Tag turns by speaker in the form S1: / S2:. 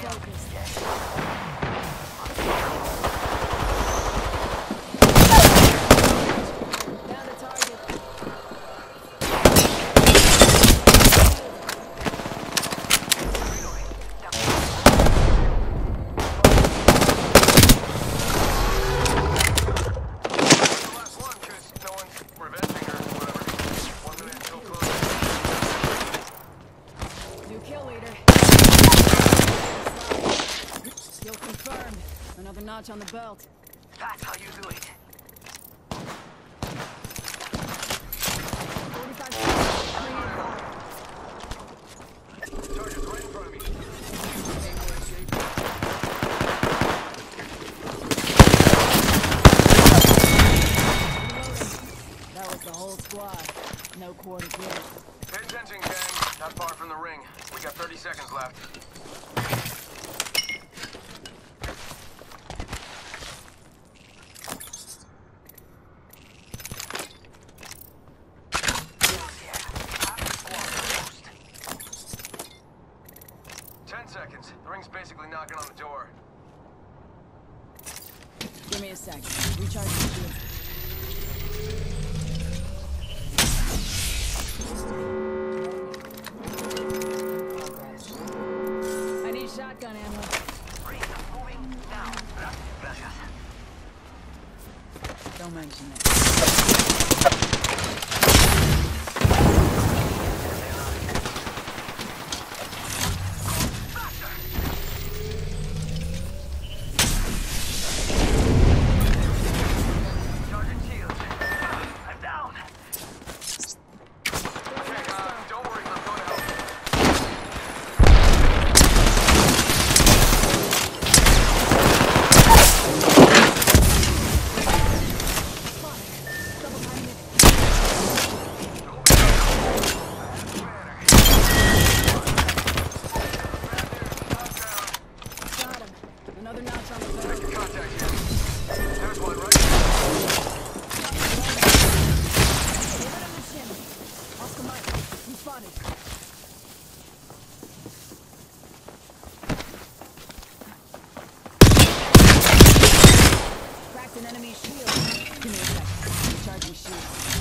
S1: focused. Another notch on the belt.
S2: That's how you do it.
S1: 45 seconds. Bring it home.
S3: Target's right in front of me.
S1: That was the whole squad. No quarter give.
S3: Pay attention, gang. Not far from the ring. We got 30 seconds left. Ten seconds. The ring's basically knocking on the door.
S1: Give me a sec. Recharge the shield. I need shotgun ammo.
S2: Ring moving now. Gracias.
S1: Don't mention it.
S3: an enemy shield.
S1: Give me a sec. Recharging shield.